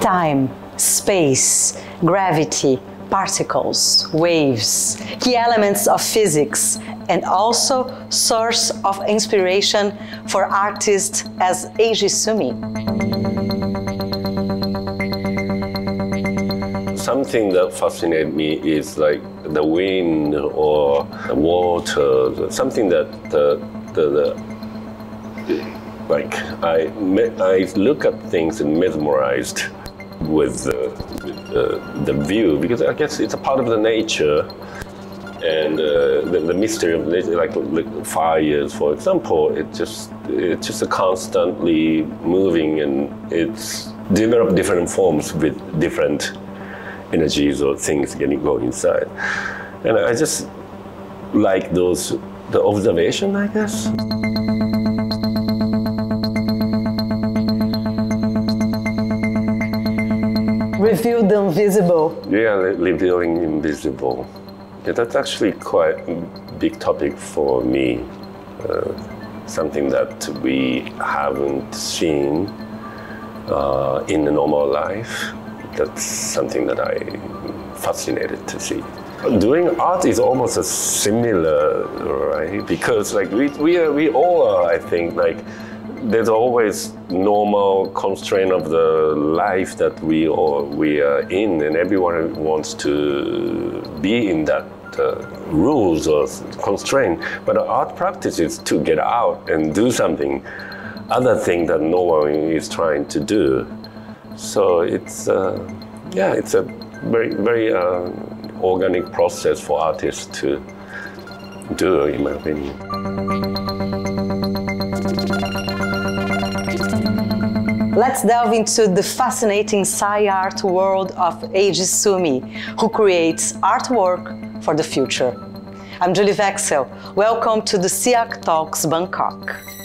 Time, space, gravity, particles, waves, key elements of physics, and also source of inspiration for artists as Eiji Sumi. Something that fascinates me is like the wind or the water, something that the, the, the like I, I look at things and mesmerized with, uh, the view because I guess it's a part of the nature and uh, the, the, mystery of nature, like, like fires, for example, it just it's just constantly moving and it's develop different forms with different energies or things getting go inside, and I just like those the observation, I guess. Reveal the invisible. Yeah, revealing invisible. Yeah, that's actually quite a big topic for me. Uh, something that we haven't seen uh, in the normal life. That's something that I'm fascinated to see. Doing art is almost a similar, right? Because like we, we, are, we all are, I think, like there's always normal constraint of the life that we or we are in, and everyone wants to be in that uh, rules or constraint. But art practice is to get out and do something, other thing that no one is trying to do. So it's uh, yeah, it's a very very uh, organic process for artists to do, in my opinion. Let's delve into the fascinating sci-art world of Eiji Sumi, who creates artwork for the future. I'm Julie Vexel. Welcome to the CIAC Talks Bangkok.